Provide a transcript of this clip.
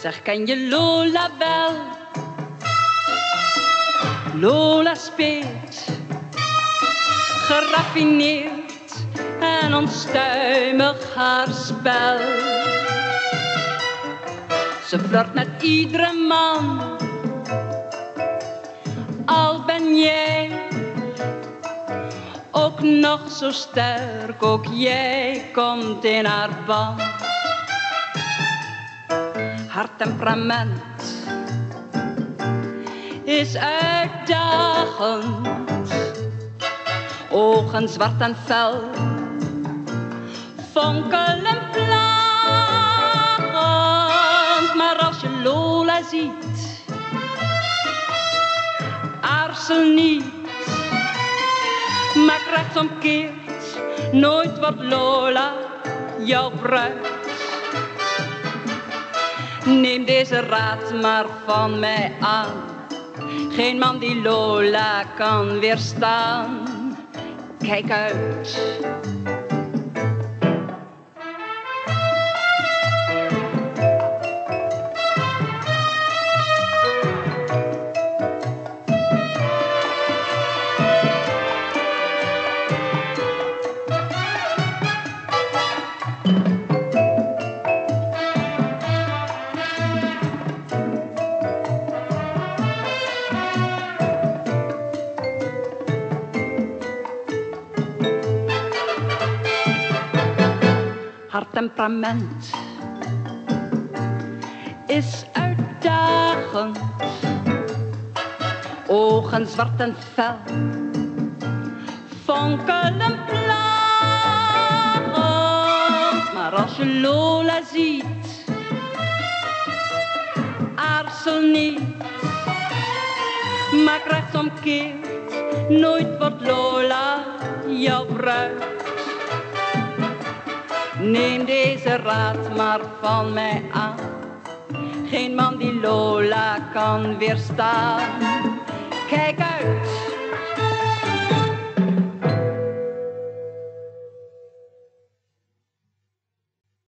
Zeg, ken je Lola wel? Lola speelt, geraffineerd en onstuimig haar spel. Ze flirt met iedere man, al ben jij ook nog zo sterk, ook jij komt in haar band. Haar temperament is uitdagend, ogen zwart en fel, fonkelen plagend. Maar als je Lola ziet, aarzel niet Maak rechtsomkeert, nooit wordt Lola jouw bruid. Neem deze raad maar van mij aan. Geen man die Lola kan weerstaan. Kijk uit. Temperament is uitdagend. Ogen zwart en fel, fonkelen plagend. Maar als je Lola ziet, aarzel niet. Maak rechtsomkeert, nooit wordt Lola jouw bruid. Neem deze raad maar van mij aan. Geen man die Lola kan weerstaan. Kijk uit,